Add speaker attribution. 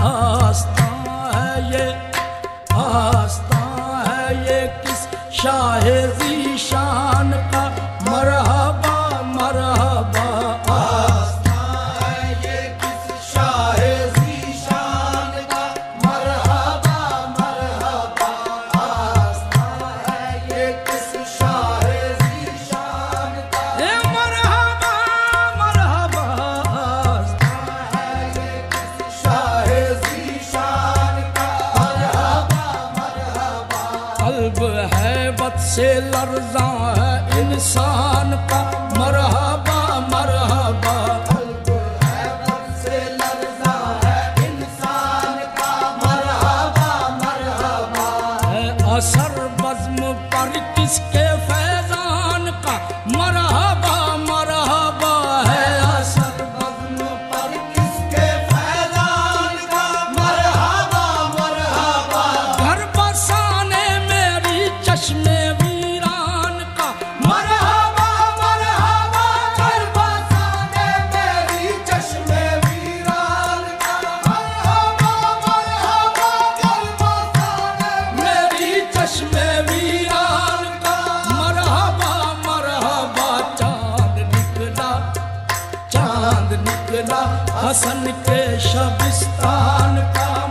Speaker 1: आस्था है ये आस्था है ये किस शान का मरहब कल्ब है बद से लर्जा है, इंसान का मरहबा मरहबा। असर बज्म पर किसके फैजान का मरा हसन के शबिस्तान का